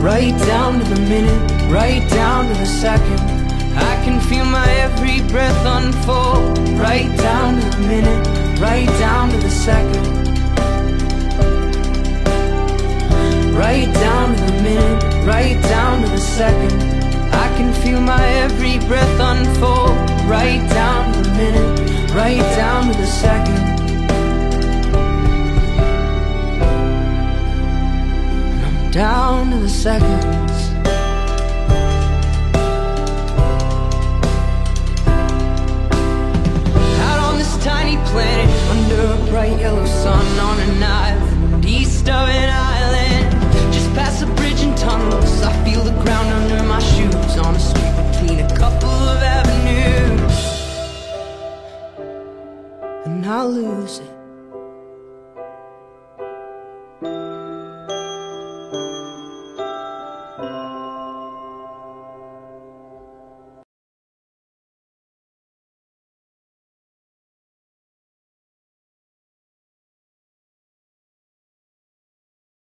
right down to the minute, right down to the second. I can feel my every breath unfold, right down to the minute, right down to the second. Right down to the minute, right down to the second. I can feel my every breath unfold, right down to the minute, right down to the second. down to the seconds. Out on this tiny planet Under a bright yellow sun On an island east of an island. Just past a bridge and tunnels I feel the ground under my shoes On a street between a couple of avenues. And I lose it.